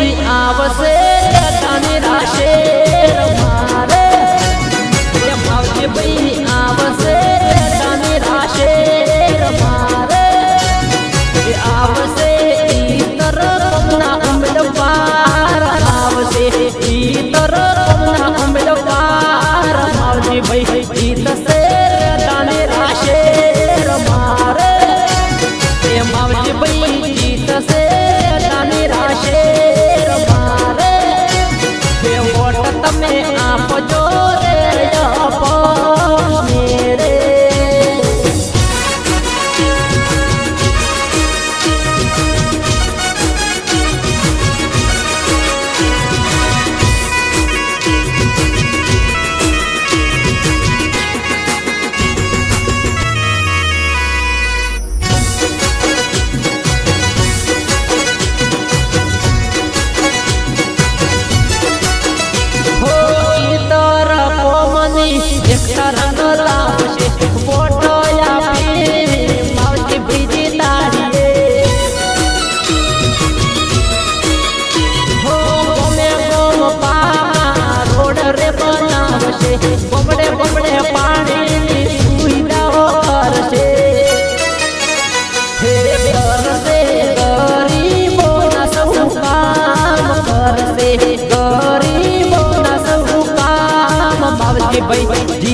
आवसे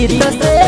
बीत से।